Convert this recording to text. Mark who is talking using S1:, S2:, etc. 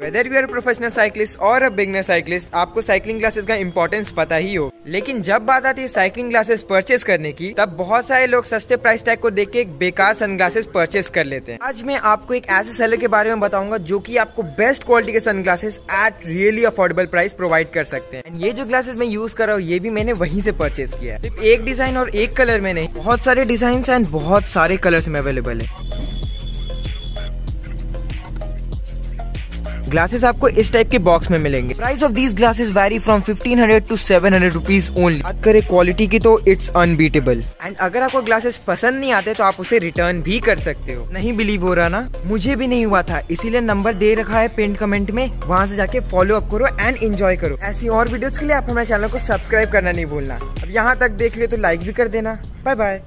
S1: Whether you are professional cyclist और a beginner cyclist आपको cycling glasses का importance पता ही हो। लेकिन जब बात आती है साइकिलिंग ग्लासेस परचेस करने की, तब बहुत सारे लोग सस्ते प्राइस टैग को देख के एक बेकार सनग्लासेस परचेस कर लेते हैं। आज मैं आपको एक ऐसे सेलर के बारे में बताऊँगा जो कि आपको बेस्ट क्वालिटी के sunglasses at really affordable price provide कर सकते हैं। ये जो ग्लासेस मैं यूज़ कर रहा हूँ, ये भी मैंने वहीं से परचेस किया है। सिर्फ़ एक डिज़ाइन और एक कलर में नहीं, बहुत सारे डिज़ाइन एंड बहुत सारे कलर में अवेलेबल है। ग्लासेस आपको इस टाइप के बॉक्स में मिलेंगे। Price of these glasses vary from 1500 to 700 rupees only बात करें क्वालिटी की तो इट्स अनबीटेबल एंड अगर आपको ग्लासेस पसंद नहीं आते तो आप उसे रिटर्न भी कर सकते हो। नहीं बिलीव हो रहा ना? मुझे भी नहीं हुआ था, इसीलिए नंबर दे रखा है पेंट कमेंट में। वहाँ से जाके फॉलो अप करो एंड एंजॉय करो। ऐसी और वीडियोस के लिए आप हमारे चैनल को सब्सक्राइब करना नहीं भूलना। अब यहाँ तक देख लियो तो लाइक भी कर देना। Bye bye